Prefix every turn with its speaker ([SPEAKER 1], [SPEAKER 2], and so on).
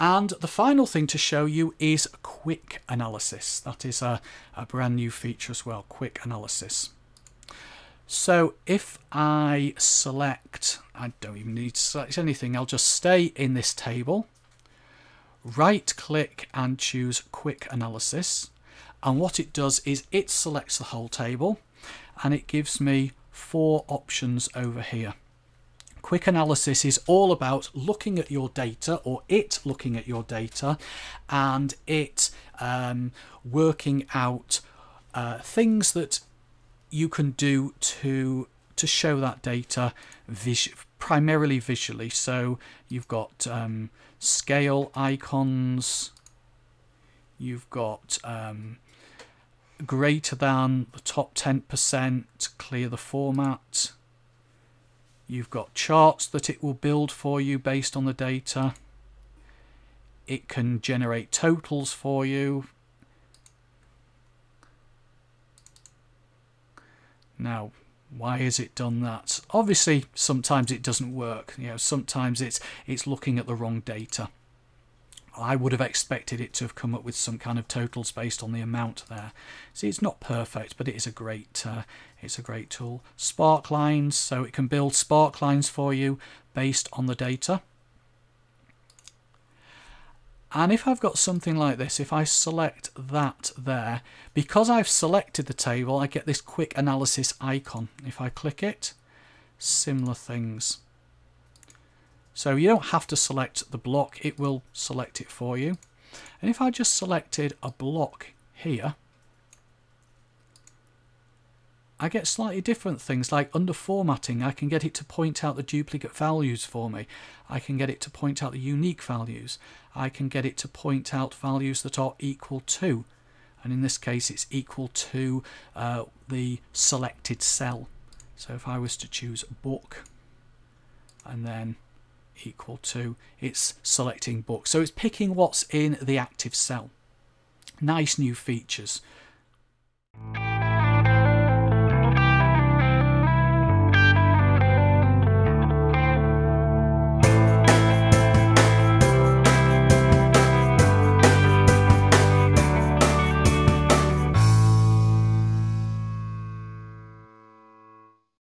[SPEAKER 1] And the final thing to show you is quick analysis. That is a, a brand new feature as well, quick analysis. So if I select, I don't even need to select anything, I'll just stay in this table, right click and choose quick analysis. And what it does is it selects the whole table and it gives me four options over here. Quick analysis is all about looking at your data or it looking at your data and it um, working out uh, things that you can do to to show that data vis primarily visually. So you've got um, scale icons, you've got um, greater than the top 10%, clear the format, You've got charts that it will build for you based on the data. It can generate totals for you. Now, why has it done that? Obviously, sometimes it doesn't work. You know, sometimes it's it's looking at the wrong data. I would have expected it to have come up with some kind of totals based on the amount there. See, it's not perfect, but it is a great, uh, it's a great tool. Spark lines, so it can build spark lines for you based on the data. And if I've got something like this, if I select that there, because I've selected the table, I get this quick analysis icon. If I click it, similar things. So you don't have to select the block, it will select it for you. And if I just selected a block here, I get slightly different things like under formatting I can get it to point out the duplicate values for me. I can get it to point out the unique values. I can get it to point out values that are equal to and in this case it's equal to uh, the selected cell. So if I was to choose book and then equal to, it's selecting book. So it's picking what's in the active cell. Nice new features.